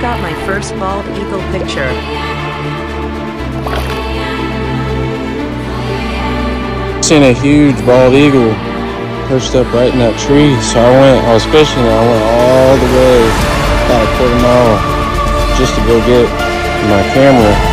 got my first bald eagle picture. Seen a huge bald eagle perched up right in that tree. So I went, I was fishing and I went all the way about a quarter mile just to go get my camera